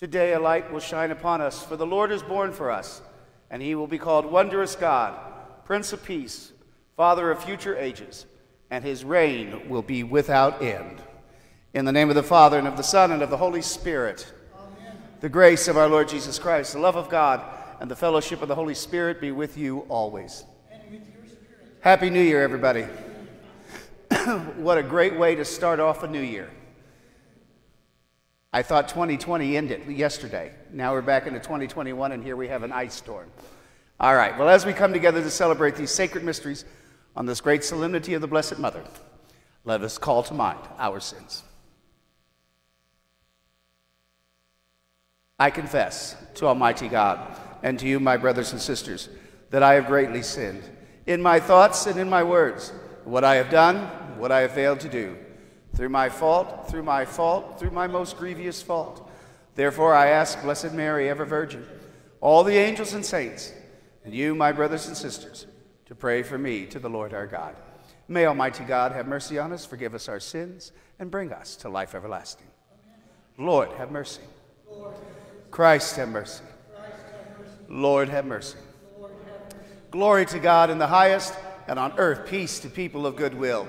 Today a light will shine upon us, for the Lord is born for us, and he will be called Wondrous God, Prince of Peace, Father of future ages, and his reign will be without end. In the name of the Father, and of the Son, and of the Holy Spirit, Amen. the grace of our Lord Jesus Christ, the love of God, and the fellowship of the Holy Spirit be with you always. With Happy New Year, everybody. what a great way to start off a new year. I thought 2020 ended yesterday. Now we're back into 2021, and here we have an ice storm. All right, well, as we come together to celebrate these sacred mysteries on this great solemnity of the Blessed Mother, let us call to mind our sins. I confess to Almighty God and to you, my brothers and sisters, that I have greatly sinned in my thoughts and in my words, what I have done, what I have failed to do through my fault, through my fault, through my most grievous fault. Therefore, I ask Blessed Mary, ever Virgin, all the angels and saints, and you, my brothers and sisters, to pray for me to the Lord our God. May Almighty God have mercy on us, forgive us our sins, and bring us to life everlasting. Lord, have mercy. Christ, have mercy. Lord, have mercy. Glory to God in the highest, and on earth peace to people of good will.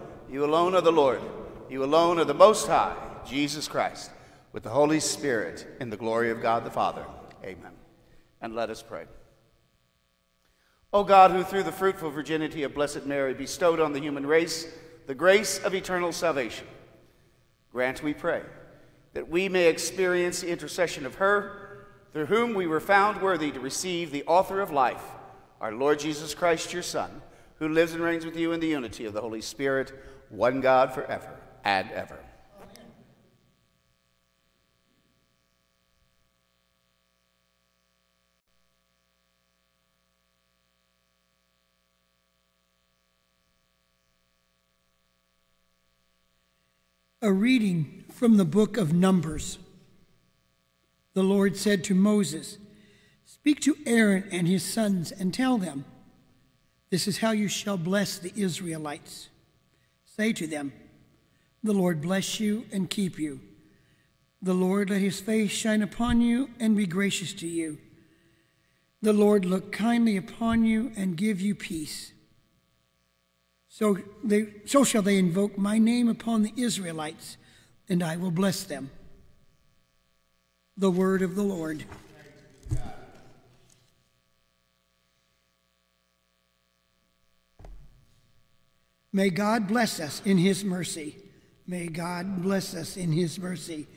You alone are the Lord. You alone are the Most High, Jesus Christ, with the Holy Spirit, in the glory of God the Father. Amen. And let us pray. O God, who through the fruitful virginity of Blessed Mary bestowed on the human race the grace of eternal salvation, grant, we pray, that we may experience the intercession of her, through whom we were found worthy to receive the author of life, our Lord Jesus Christ, your Son, who lives and reigns with you in the unity of the Holy Spirit one God forever and ever. A reading from the book of Numbers. The Lord said to Moses, Speak to Aaron and his sons and tell them, This is how you shall bless the Israelites. Say to them, The Lord bless you and keep you. The Lord let his face shine upon you and be gracious to you. The Lord look kindly upon you and give you peace. So, they, so shall they invoke my name upon the Israelites, and I will bless them. The word of the Lord. May God bless us in his mercy. May God bless us in his mercy.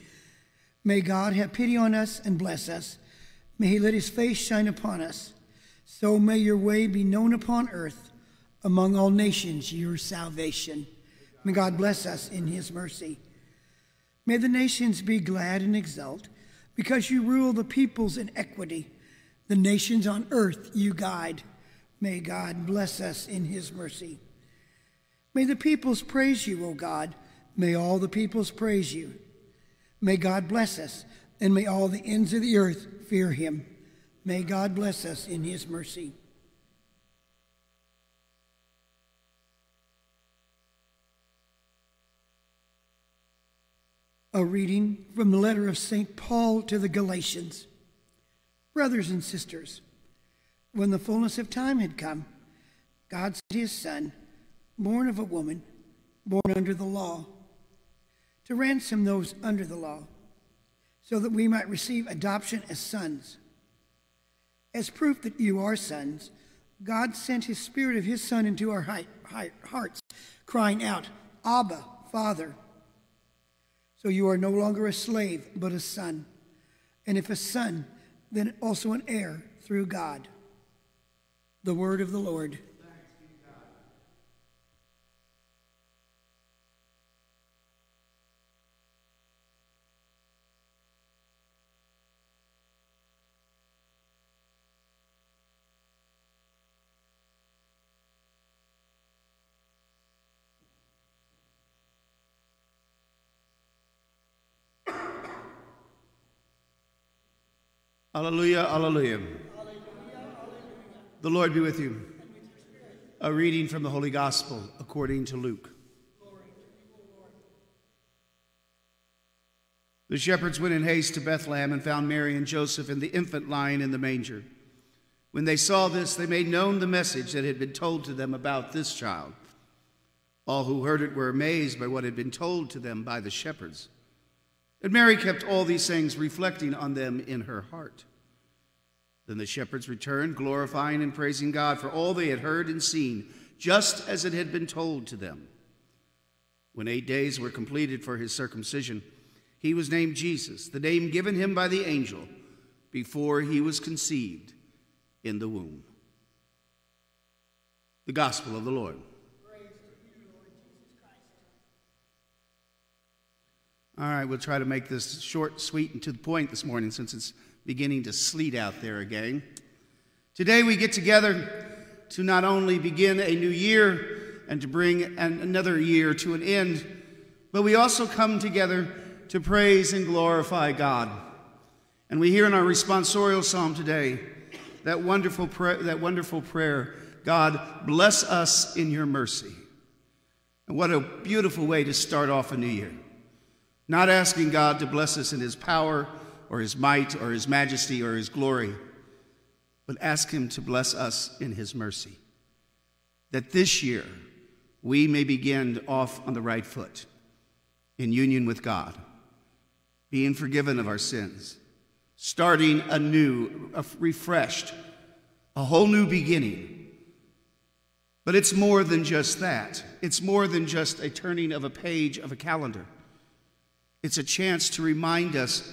May God have pity on us and bless us. May he let his face shine upon us. So may your way be known upon earth, among all nations, your salvation. May God bless us in his mercy. May the nations be glad and exult, because you rule the peoples in equity. The nations on earth you guide. May God bless us in his mercy. May the peoples praise you, O God. May all the peoples praise you. May God bless us, and may all the ends of the earth fear him. May God bless us in his mercy. A reading from the letter of St. Paul to the Galatians. Brothers and sisters, when the fullness of time had come, God sent his Son born of a woman, born under the law, to ransom those under the law, so that we might receive adoption as sons. As proof that you are sons, God sent his Spirit of his Son into our hearts, crying out, Abba, Father. So you are no longer a slave, but a son. And if a son, then also an heir through God. The word of the Lord. Alleluia, alleluia. The Lord be with you. A reading from the Holy Gospel according to Luke. The shepherds went in haste to Bethlehem and found Mary and Joseph and the infant lying in the manger. When they saw this, they made known the message that had been told to them about this child. All who heard it were amazed by what had been told to them by the shepherds. And Mary kept all these things, reflecting on them in her heart. Then the shepherds returned, glorifying and praising God for all they had heard and seen, just as it had been told to them. When eight days were completed for his circumcision, he was named Jesus, the name given him by the angel before he was conceived in the womb. The Gospel of the Lord. All right, we'll try to make this short, sweet, and to the point this morning since it's beginning to sleet out there again. Today we get together to not only begin a new year and to bring an, another year to an end, but we also come together to praise and glorify God. And we hear in our responsorial psalm today that wonderful, that wonderful prayer God, bless us in your mercy. And what a beautiful way to start off a new year. Not asking God to bless us in his power or his might or his majesty or his glory, but ask him to bless us in his mercy. That this year we may begin off on the right foot in union with God, being forgiven of our sins, starting anew, refreshed, a whole new beginning. But it's more than just that. It's more than just a turning of a page of a calendar. It's a chance to remind us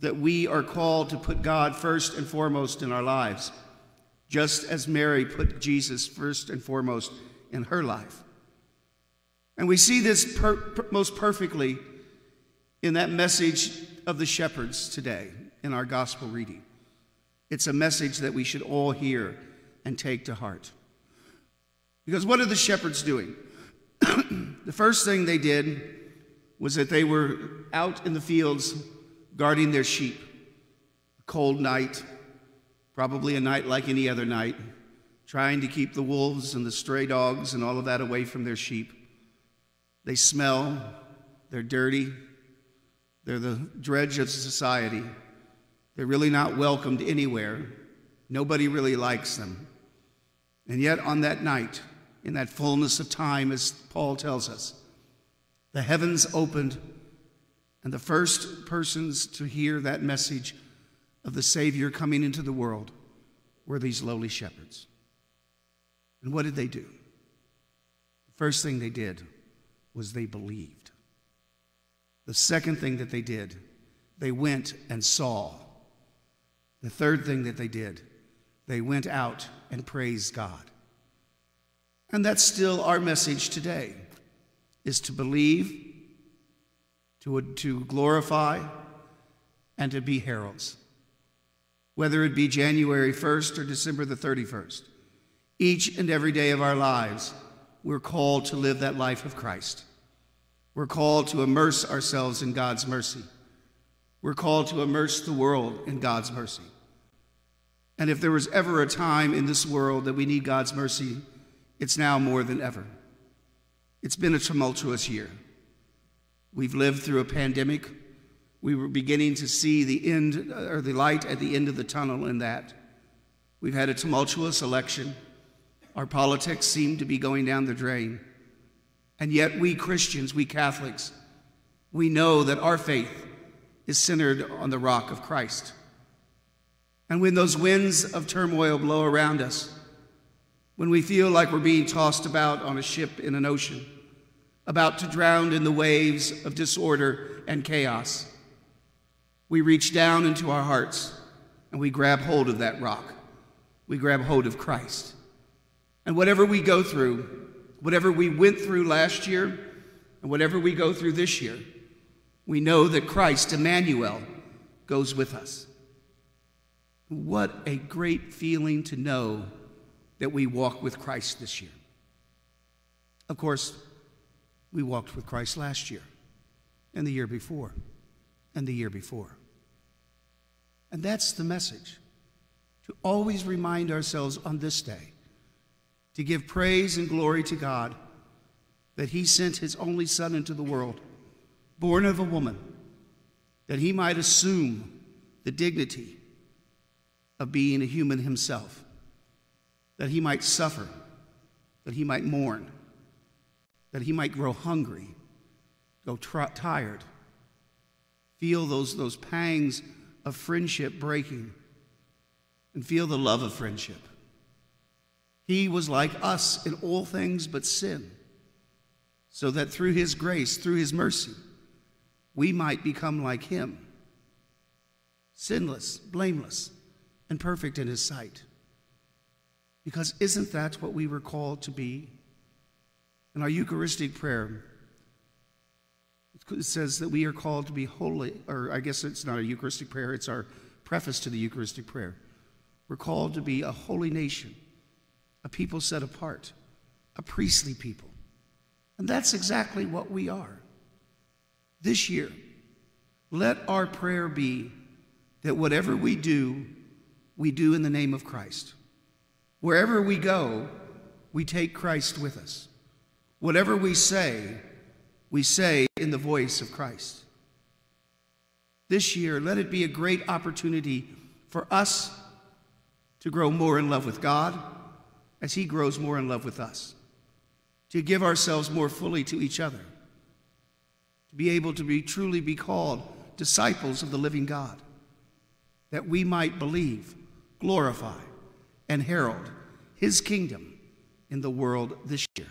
that we are called to put God first and foremost in our lives, just as Mary put Jesus first and foremost in her life. And we see this per- per- most perfectly in that message of the shepherds today in our gospel reading. It's a message that we should all hear and take to heart. Because what are the shepherds doing? the first thing they did was that they were out in the fields guarding their sheep. A cold night, probably a night like any other night, trying to keep the wolves and the stray dogs and all of that away from their sheep. They smell, they're dirty, they're the dredge of society. They're really not welcomed anywhere. Nobody really likes them. And yet, on that night, in that fullness of time, as Paul tells us, the heavens opened, and the first persons to hear that message of the Savior coming into the world were these lowly shepherds. And what did they do? The first thing they did was they believed. The second thing that they did, they went and saw. The third thing that they did, they went out and praised God. And that's still our message today is to believe, to, to glorify, and to be heralds. Whether it be January 1st or December the 31st, each and every day of our lives, we're called to live that life of Christ. We're called to immerse ourselves in God's mercy. We're called to immerse the world in God's mercy. And if there was ever a time in this world that we need God's mercy, it's now more than ever. It's been a tumultuous year. We've lived through a pandemic. We were beginning to see the end or the light at the end of the tunnel in that. We've had a tumultuous election. Our politics seem to be going down the drain. And yet, we Christians, we Catholics, we know that our faith is centered on the rock of Christ. And when those winds of turmoil blow around us, when we feel like we're being tossed about on a ship in an ocean, about to drown in the waves of disorder and chaos. We reach down into our hearts and we grab hold of that rock. We grab hold of Christ. And whatever we go through, whatever we went through last year, and whatever we go through this year, we know that Christ, Emmanuel, goes with us. What a great feeling to know that we walk with Christ this year. Of course, we walked with Christ last year, and the year before, and the year before. And that's the message to always remind ourselves on this day to give praise and glory to God that He sent His only Son into the world, born of a woman, that He might assume the dignity of being a human Himself, that He might suffer, that He might mourn, that He might grow hungry, go tired, feel those, those pangs of friendship breaking and feel the love of friendship. He was like us in all things but sin, so that through His grace, through His mercy, we might become like Him, sinless, blameless, and perfect in His sight. Because isn't that what we were called to be? In our Eucharistic prayer, it says that we are called to be holy, or I guess it's not a Eucharistic prayer, it's our preface to the Eucharistic prayer. We're called to be a holy nation, a people set apart, a priestly people. And that's exactly what we are. This year, let our prayer be that whatever we do, we do in the name of Christ. Wherever we go, we take Christ with us. Whatever we say, we say in the voice of Christ. This year, let it be a great opportunity for us to grow more in love with God as He grows more in love with us, to give ourselves more fully to each other, to be able to be truly be called disciples of the living God, that we might believe, glorify, and herald His kingdom in the world this year.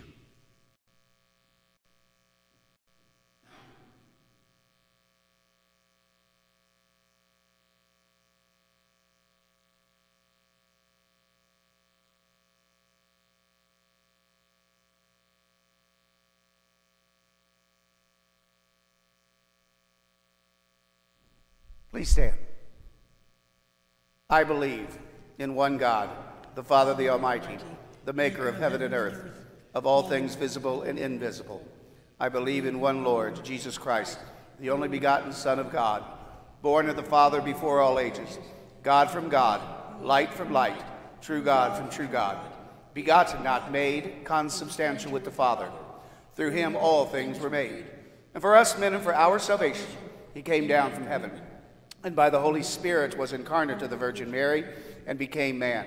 Please stand. I believe in one God, the Father, the Almighty, the maker of heaven and earth, of all things visible and invisible. I believe in one Lord, Jesus Christ, the only begotten Son of God, born of the Father before all ages, God from God, light from light, true God from true God, begotten, not made, consubstantial with the Father. Through him all things were made. And for us men and for our salvation, he came down from heaven and by the Holy Spirit was incarnate of the Virgin Mary and became man.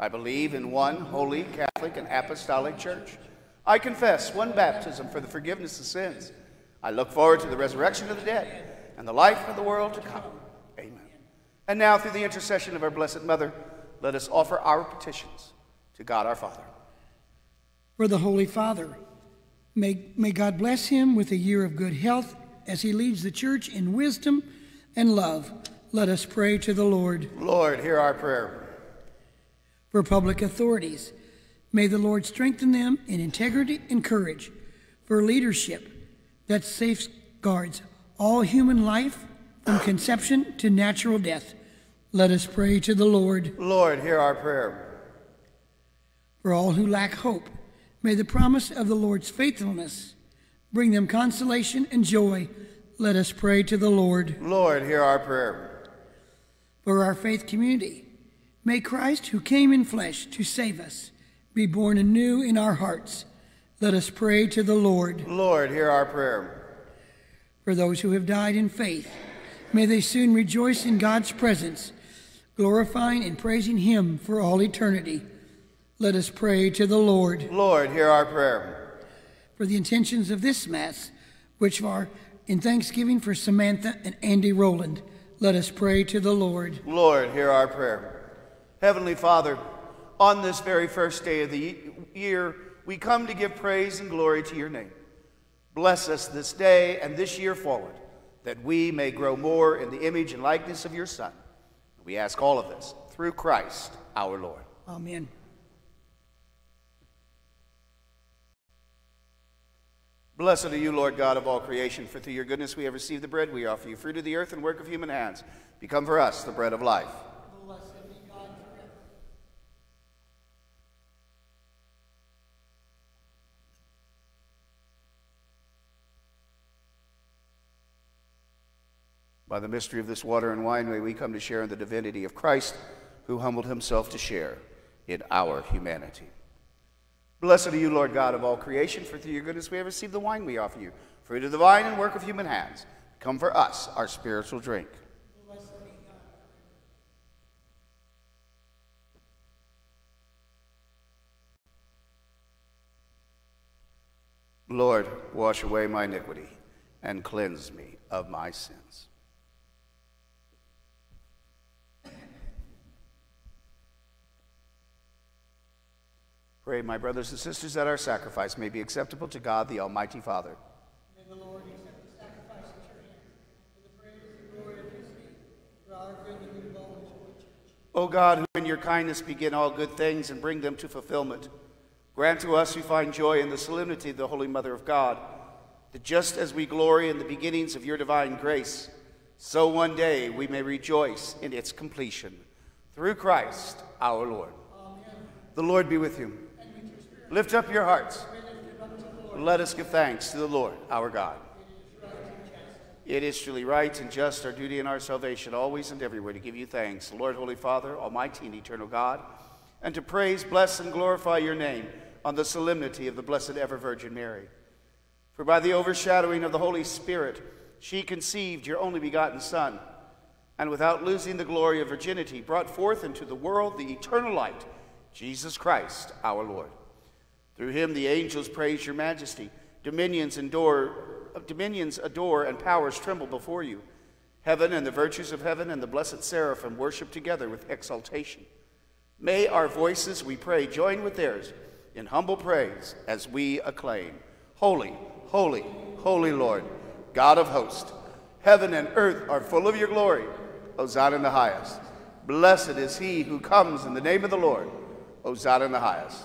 I believe in one holy, Catholic, and apostolic church. I confess one baptism for the forgiveness of sins. I look forward to the resurrection of the dead and the life of the world to come. Amen. And now, through the intercession of our Blessed Mother, let us offer our petitions to God our Father. For the Holy Father, may, may God bless him with a year of good health as he leads the church in wisdom and love, let us pray to the Lord. Lord, hear our prayer. For public authorities, may the Lord strengthen them in integrity and courage. For leadership that safeguards all human life from conception to natural death, let us pray to the Lord. Lord, hear our prayer. For all who lack hope, may the promise of the Lord's faithfulness bring them consolation and joy let us pray to the Lord. Lord, hear our prayer. For our faith community, may Christ, who came in flesh to save us, be born anew in our hearts. Let us pray to the Lord. Lord, hear our prayer. For those who have died in faith, may they soon rejoice in God's presence, glorifying and praising Him for all eternity. Let us pray to the Lord. Lord, hear our prayer. For the intentions of this Mass, which are in thanksgiving for Samantha and Andy Rowland, let us pray to the Lord. Lord, hear our prayer. Heavenly Father, on this very first day of the year, we come to give praise and glory to your name. Bless us this day and this year forward, that we may grow more in the image and likeness of your Son. We ask all of this through Christ our Lord. Amen. Blessed are you, Lord God of all creation, for through your goodness we have received the bread we offer you, fruit of the earth and work of human hands. Become for us the bread of life. By the mystery of this water and wine, may we come to share in the divinity of Christ, who humbled himself to share in our humanity. Blessed are you, Lord God of all creation, for through your goodness we have received the wine we offer you, fruit of the vine and work of human hands. Come for us, our spiritual drink. Lord, wash away my iniquity and cleanse me of my sins. Pray, my brothers and sisters, that our sacrifice may be acceptable to God, the Almighty Father. May the Lord accept the sacrifice at your hands for the praise and glory of his name, for our good and the good of all his holy church. O God, who in your kindness begin all good things and bring them to fulfillment, grant to us who find joy in the solemnity of the Holy Mother of God, that just as we glory in the beginnings of your divine grace, so one day we may rejoice in its completion. Through Christ our Lord. Amen. The Lord be with you. Lift up your hearts. Let us give thanks to the Lord our God. It is truly right and just, our duty and our salvation, always and everywhere, to give you thanks, Lord, Holy Father, Almighty and eternal God, and to praise, bless, and glorify your name on the solemnity of the Blessed Ever Virgin Mary. For by the overshadowing of the Holy Spirit, she conceived your only begotten Son, and without losing the glory of virginity, brought forth into the world the eternal light, Jesus Christ our Lord. Through him the angels praise your majesty. Dominions adore, dominions adore and powers tremble before you. Heaven and the virtues of heaven and the blessed seraphim worship together with exaltation. May our voices, we pray, join with theirs in humble praise as we acclaim Holy, holy, holy Lord, God of hosts. Heaven and earth are full of your glory. Hosanna in the highest. Blessed is he who comes in the name of the Lord. Hosanna in the highest.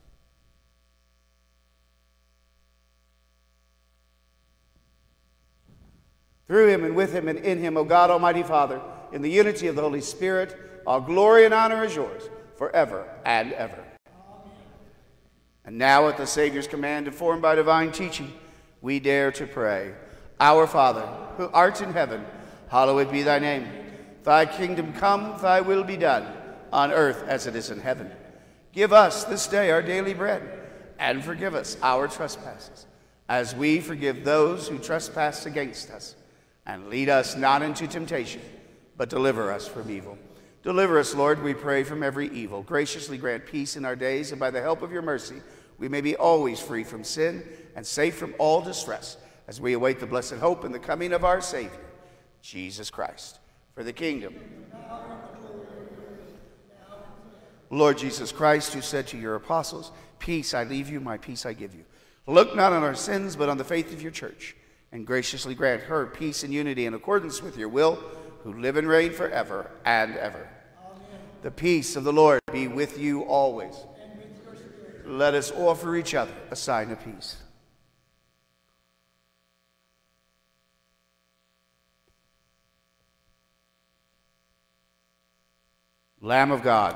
Through him and with him and in him, O God Almighty Father, in the unity of the Holy Spirit, all glory and honor is yours forever and ever. And now, at the Savior's command, informed by divine teaching, we dare to pray. Our Father, who art in heaven, hallowed be thy name. Thy kingdom come, thy will be done, on earth as it is in heaven. Give us this day our daily bread, and forgive us our trespasses, as we forgive those who trespass against us. And lead us not into temptation, but deliver us from evil. Deliver us, Lord, we pray, from every evil. Graciously grant peace in our days, and by the help of your mercy, we may be always free from sin and safe from all distress as we await the blessed hope and the coming of our Savior, Jesus Christ. For the kingdom. Lord Jesus Christ, who said to your apostles, Peace I leave you, my peace I give you. Look not on our sins, but on the faith of your church, and graciously grant her peace and unity in accordance with your will who live and reign forever and ever. Amen. The peace of the Lord be with you always. Let us offer each other a sign of peace. Lamb of God.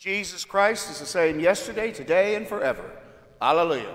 Jesus Christ is the same yesterday, today, and forever. Hallelujah.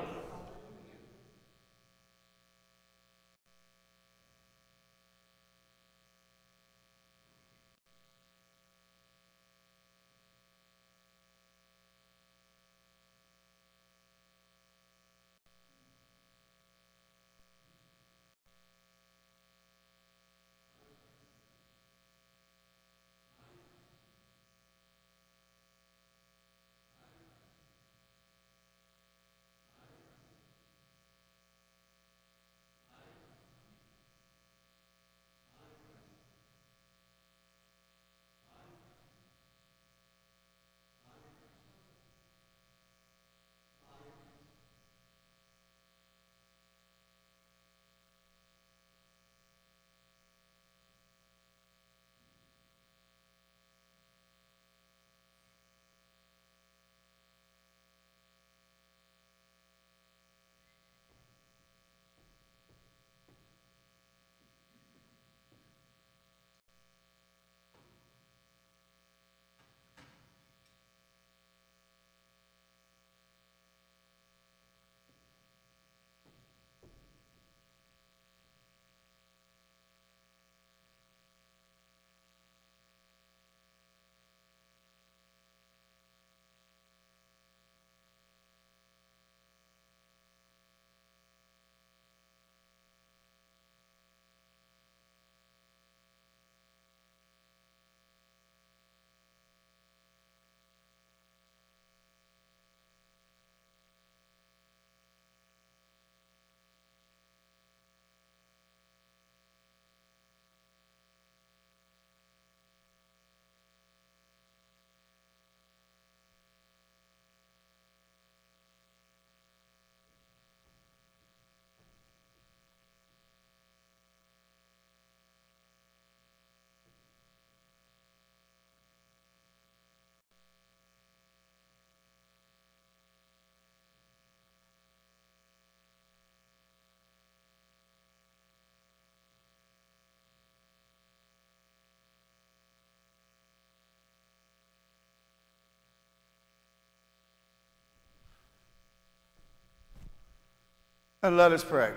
And let us pray.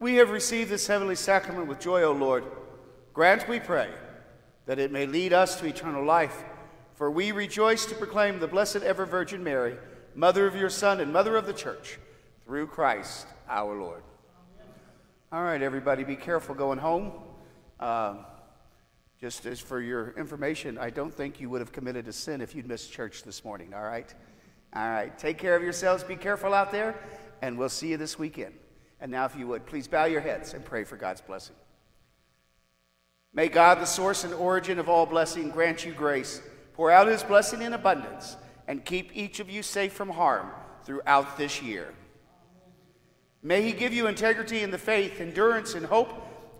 We have received this heavenly sacrament with joy, O Lord. Grant, we pray, that it may lead us to eternal life. For we rejoice to proclaim the Blessed Ever Virgin Mary, Mother of your Son and Mother of the Church, through Christ our Lord. All right, everybody, be careful going home. Uh, just as for your information, I don't think you would have committed a sin if you'd missed church this morning, all right? All right, take care of yourselves, be careful out there, and we'll see you this weekend. And now, if you would, please bow your heads and pray for God's blessing. May God, the source and origin of all blessing, grant you grace, pour out his blessing in abundance, and keep each of you safe from harm throughout this year. May he give you integrity in the faith, endurance in hope,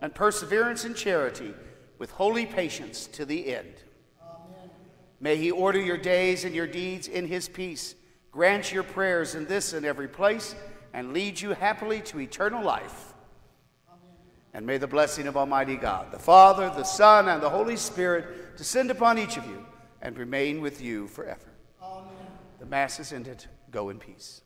and perseverance in charity, with holy patience to the end. Amen. May he order your days and your deeds in his peace grant your prayers in this and every place, and lead you happily to eternal life. Amen. And may the blessing of Almighty God, the Father, the Son, and the Holy Spirit descend upon each of you and remain with you forever. Amen. The Mass is ended. Go in peace.